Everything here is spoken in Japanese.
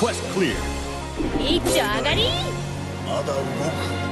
Quest clear. 一丁上がりまだ動く